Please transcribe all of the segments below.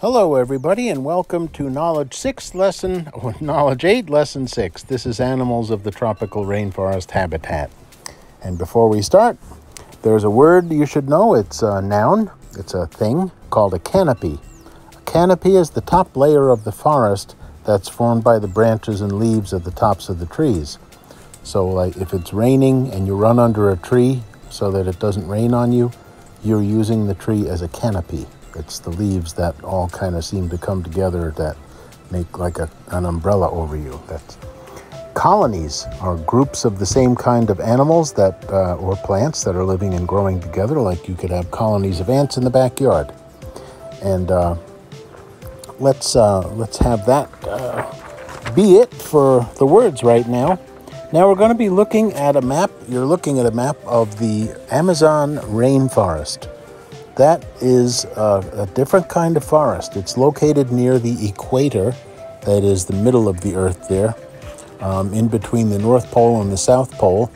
Hello, everybody, and welcome to Knowledge 6 Lesson, or Knowledge 8 Lesson 6. This is Animals of the Tropical Rainforest Habitat. And before we start, there's a word you should know. It's a noun, it's a thing called a canopy. A canopy is the top layer of the forest that's formed by the branches and leaves at the tops of the trees. So, like if it's raining and you run under a tree so that it doesn't rain on you, you're using the tree as a canopy. It's the leaves that all kind of seem to come together that make like a, an umbrella over you. That's colonies are groups of the same kind of animals that uh, or plants that are living and growing together. Like you could have colonies of ants in the backyard, and uh, let's uh, let's have that uh, be it for the words right now. Now we're going to be looking at a map. You're looking at a map of the Amazon rainforest. That is a, a, different kind of forest. It's located near the equator, that is the middle of the Earth there, um, in between the North Pole and the South Pole.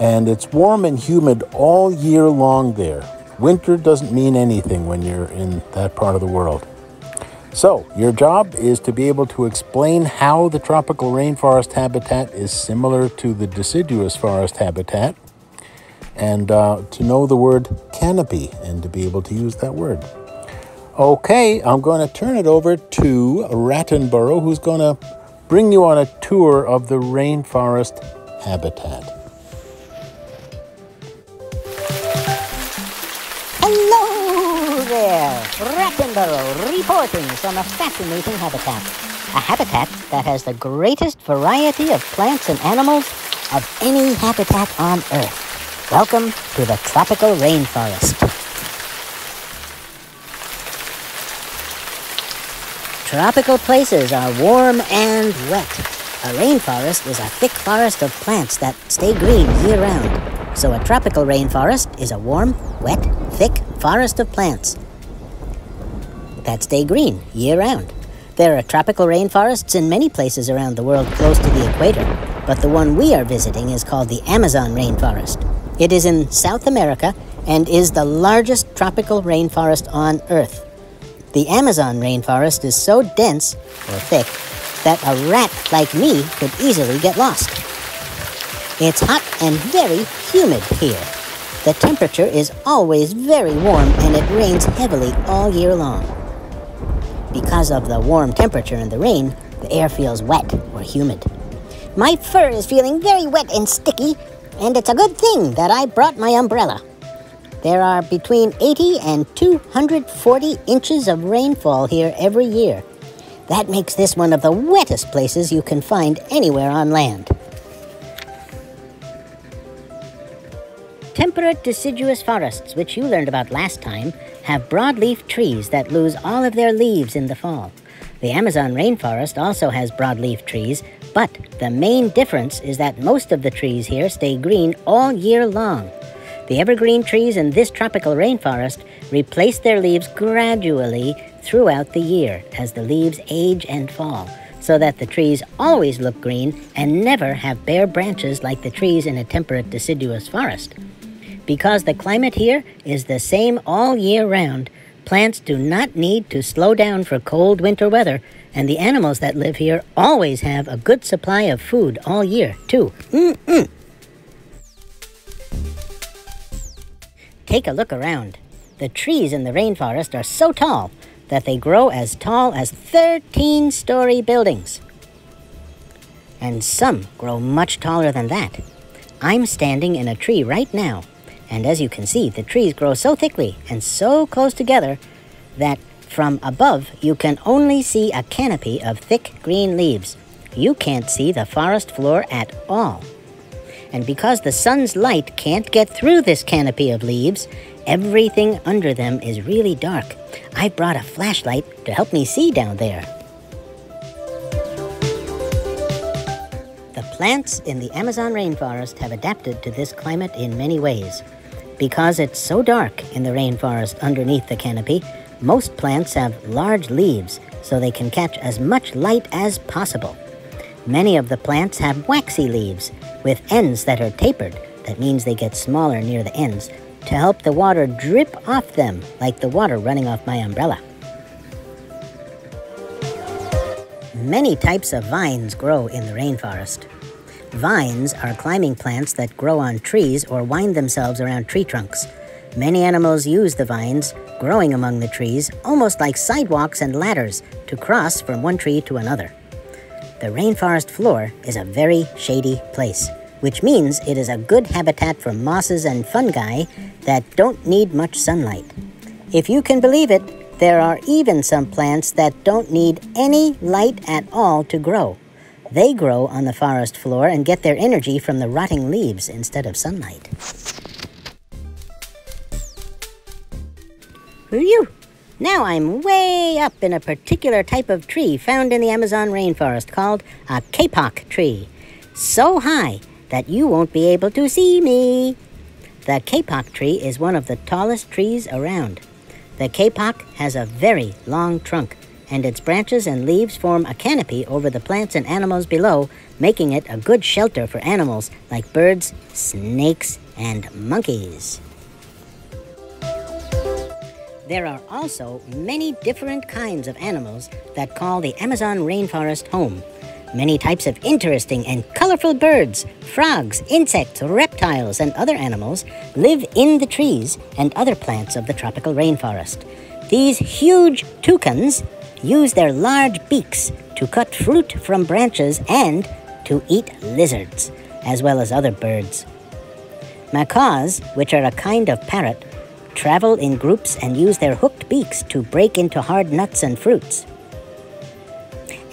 And it's warm and humid all year long there. Winter doesn't mean anything when you're in that part of the world. So, your job is to be able to explain how the tropical rainforest habitat is similar to the deciduous forest habitat and uh, to know the word canopy and to be able to use that word. Okay, I'm going to turn it over to Rattenborough, who's going to bring you on a tour of the rainforest habitat. Hello there! Rattenborough reporting from a fascinating habitat. A habitat that has the greatest variety of plants and animals of any habitat on Earth. Welcome to the tropical rainforest. Tropical places are warm and wet. A rainforest is a thick forest of plants that stay green year round. So a tropical rainforest is a warm, wet, thick forest of plants that stay green year round. There are tropical rainforests in many places around the world close to the equator, but the one we are visiting is called the Amazon rainforest. It is in South America and is the largest tropical rainforest on Earth. The Amazon rainforest is so dense, or thick, that a rat like me could easily get lost. It's hot and very humid here. The temperature is always very warm and it rains heavily all year long. Because of the warm temperature and the rain, the air feels wet or humid. My fur is feeling very wet and sticky, and it's a good thing that I brought my umbrella. There are between 80 and 240 inches of rainfall here every year. That makes this one of the wettest places you can find anywhere on land. Temperate deciduous forests, which you learned about last time, have broadleaf trees that lose all of their leaves in the fall. The Amazon rainforest also has broadleaf trees, but the main difference is that most of the trees here stay green all year long. The evergreen trees in this tropical rainforest replace their leaves gradually throughout the year as the leaves age and fall, so that the trees always look green and never have bare branches like the trees in a temperate deciduous forest. Because the climate here is the same all year round, Plants do not need to slow down for cold winter weather, and the animals that live here always have a good supply of food all year, too. Mm-mm. Take a look around. The trees in the rainforest are so tall that they grow as tall as 13 story buildings. And some grow much taller than that. I'm standing in a tree right now and as you can see, the trees grow so thickly and so close together that from above you can only see a canopy of thick green leaves. You can't see the forest floor at all. And because the sun's light can't get through this canopy of leaves, everything under them is really dark. I brought a flashlight to help me see down there. The plants in the Amazon rainforest have adapted to this climate in many ways. Because it's so dark in the rainforest underneath the canopy, most plants have large leaves so they can catch as much light as possible. Many of the plants have waxy leaves with ends that are tapered. That means they get smaller near the ends to help the water drip off them like the water running off my umbrella. Many types of vines grow in the rainforest. Vines are climbing plants that grow on trees or wind themselves around tree trunks. Many animals use the vines growing among the trees, almost like sidewalks and ladders, to cross from one tree to another. The rainforest floor is a very shady place, which means it is a good habitat for mosses and fungi that don't need much sunlight. If you can believe it, there are even some plants that don't need any light at all to grow. They grow on the forest floor and get their energy from the rotting leaves instead of sunlight. Phew! Now I'm way up in a particular type of tree found in the Amazon rainforest called a kapok tree. So high that you won't be able to see me. The kapok tree is one of the tallest trees around. The kapok has a very long trunk and its branches and leaves form a canopy over the plants and animals below, making it a good shelter for animals like birds, snakes, and monkeys. There are also many different kinds of animals that call the Amazon rainforest home. Many types of interesting and colorful birds, frogs, insects, reptiles, and other animals live in the trees and other plants of the tropical rainforest. These huge toucans use their large beaks to cut fruit from branches and to eat lizards, as well as other birds. Macaws, which are a kind of parrot, travel in groups and use their hooked beaks to break into hard nuts and fruits.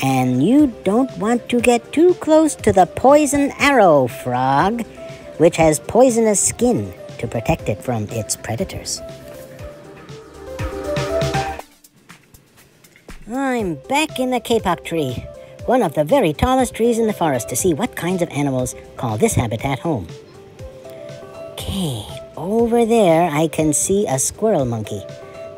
And you don't want to get too close to the poison arrow frog, which has poisonous skin to protect it from its predators. I'm back in the kapok tree, one of the very tallest trees in the forest, to see what kinds of animals call this habitat home. Okay, over there I can see a squirrel monkey.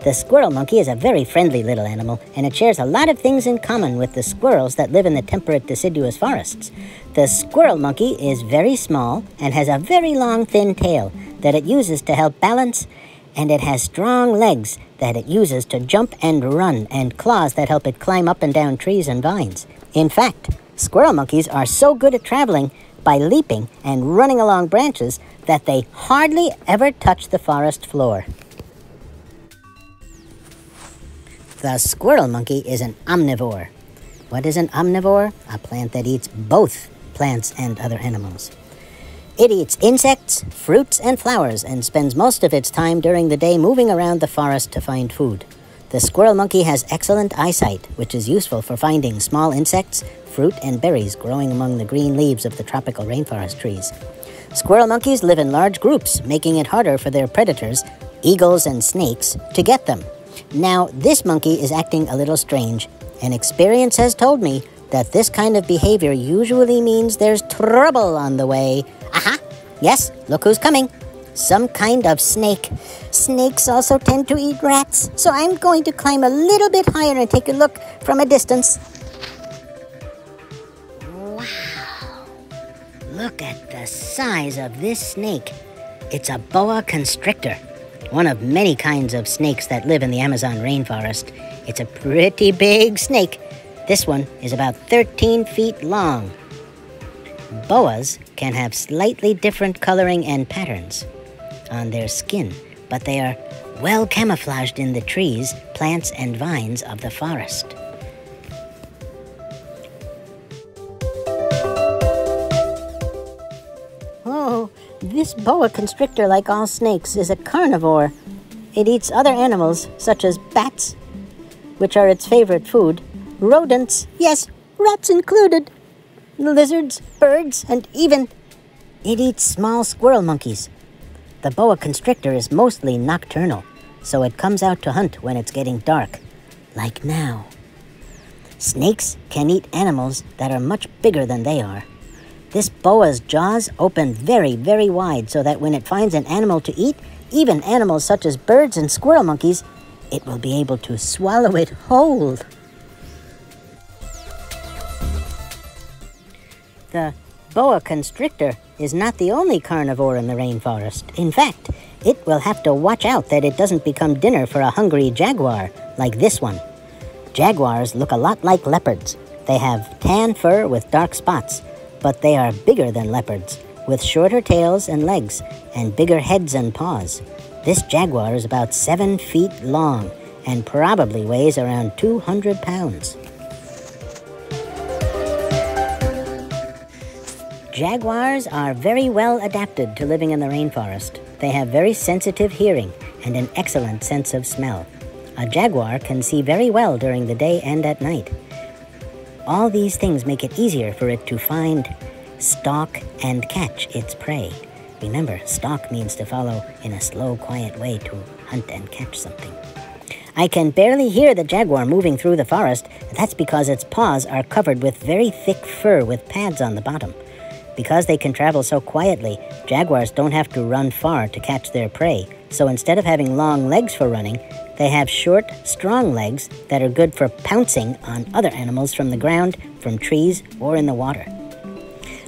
The squirrel monkey is a very friendly little animal, and it shares a lot of things in common with the squirrels that live in the temperate deciduous forests. The squirrel monkey is very small and has a very long, thin tail that it uses to help balance, and it has strong legs that it uses to jump and run, and claws that help it climb up and down trees and vines. In fact, squirrel monkeys are so good at traveling by leaping and running along branches that they hardly ever touch the forest floor. The squirrel monkey is an omnivore. What is an omnivore? A plant that eats both plants and other animals. It eats insects, fruits, and flowers and spends most of its time during the day moving around the forest to find food. The squirrel monkey has excellent eyesight, which is useful for finding small insects, fruit, and berries growing among the green leaves of the tropical rainforest trees. Squirrel monkeys live in large groups, making it harder for their predators, eagles and snakes, to get them. Now, this monkey is acting a little strange, and experience has told me that this kind of behavior usually means there's trouble on the way Aha! Yes, look who's coming. Some kind of snake. Snakes also tend to eat rats, so I'm going to climb a little bit higher and take a look from a distance. Wow! Look at the size of this snake. It's a boa constrictor, one of many kinds of snakes that live in the Amazon rainforest. It's a pretty big snake. This one is about 13 feet long. Boas can have slightly different coloring and patterns on their skin, but they are well camouflaged in the trees, plants, and vines of the forest. Oh, this boa constrictor, like all snakes, is a carnivore. It eats other animals, such as bats, which are its favorite food, rodents, yes, rats included, lizards, birds, and even it eats small squirrel monkeys. The boa constrictor is mostly nocturnal, so it comes out to hunt when it's getting dark, like now. Snakes can eat animals that are much bigger than they are. This boa's jaws open very, very wide so that when it finds an animal to eat, even animals such as birds and squirrel monkeys, it will be able to swallow it whole. The boa constrictor is not the only carnivore in the rainforest. In fact, it will have to watch out that it doesn't become dinner for a hungry jaguar like this one. Jaguars look a lot like leopards, They have tan fur with dark spots, but they are bigger than leopards, with shorter tails and legs, and bigger heads and paws. This jaguar is about seven feet long and probably weighs around 200 pounds. Jaguars are very well adapted to living in the rainforest. They have very sensitive hearing and an excellent sense of smell. A jaguar can see very well during the day and at night. All these things make it easier for it to find, stalk, and catch its prey. Remember, stalk means to follow in a slow, quiet way to hunt and catch something. I can barely hear the jaguar moving through the forest. That's because its paws are covered with very thick fur with pads on the bottom. Because they can travel so quietly, jaguars don't have to run far to catch their prey. So instead of having long legs for running, they have short, strong legs that are good for pouncing on other animals from the ground, from trees, or in the water.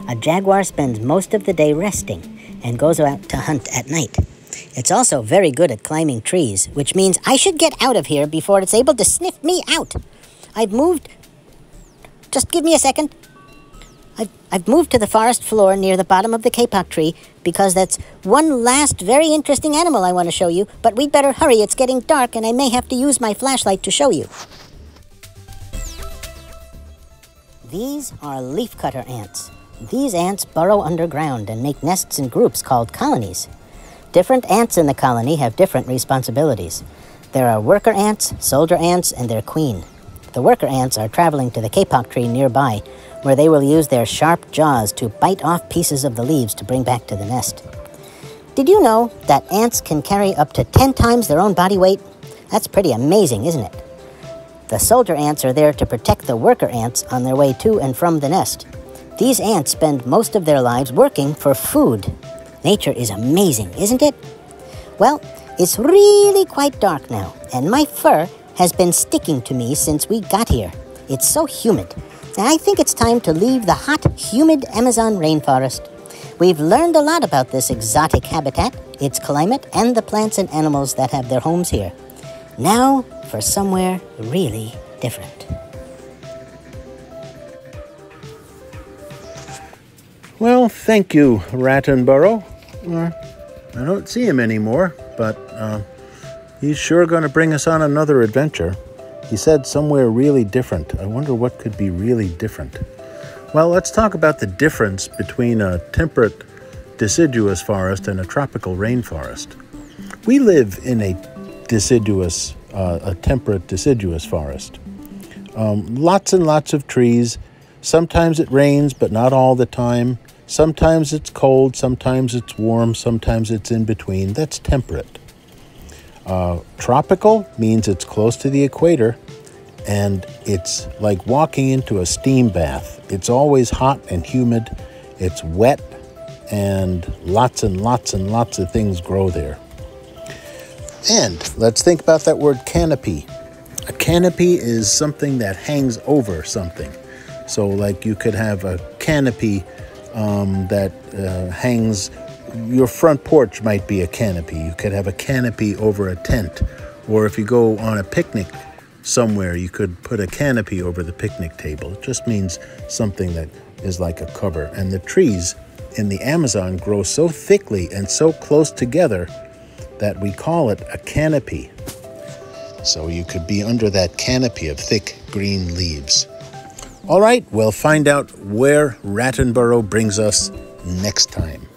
A jaguar spends most of the day resting and goes out to hunt at night. It's also very good at climbing trees, which means I should get out of here before it's able to sniff me out. I've moved. Just give me a second. I've, I've moved to the forest floor near the bottom of the kapok tree because that's one last very interesting animal I want to show you, but we'd better hurry. It's getting dark and I may have to use my flashlight to show you. These are leafcutter ants. These ants burrow underground and make nests in groups called colonies. Different ants in the colony have different responsibilities. There are worker ants, soldier ants, and their queen. The worker ants are traveling to the kapok tree nearby, where they will use their sharp jaws to bite off pieces of the leaves to bring back to the nest. Did you know that ants can carry up to 10 times their own body weight? That's pretty amazing, isn't it? The soldier ants are there to protect the worker ants on their way to and from the nest. These ants spend most of their lives working for food. Nature is amazing, isn't it? Well, it's really quite dark now, and my fur has been sticking to me since we got here. It's so humid. And I think it's time to leave the hot, humid Amazon rainforest. We've learned a lot about this exotic habitat, its climate, and the plants and animals that have their homes here. Now for somewhere really different. Well, thank you, Rattenborough. Uh, I don't see him anymore, but uh, He's sure going to bring us on another adventure. He said somewhere really different. I wonder what could be really different. Well, let's talk about the difference between a temperate deciduous forest and a tropical rainforest. We live in a deciduous, uh, a temperate deciduous forest. Um, lots and lots of trees. Sometimes it rains, but not all the time. Sometimes it's cold, sometimes it's warm, sometimes it's in between. That's temperate. Uh, tropical means it's close to the equator and it's like walking into a steam bath. It's always hot and humid, it's wet, and lots and lots and lots of things grow there. And let's think about that word canopy. A canopy is something that hangs over something. So, like you could have a canopy um, that uh, hangs your front porch might be a canopy. You could have a canopy over a tent. Or if you go on a picnic somewhere, you could put a canopy over the picnic table. It just means something that is like a cover. And the trees in the Amazon grow so thickly and so close together that we call it a canopy. So you could be under that canopy of thick green leaves. All right, we'll find out where Rattenborough brings us next time.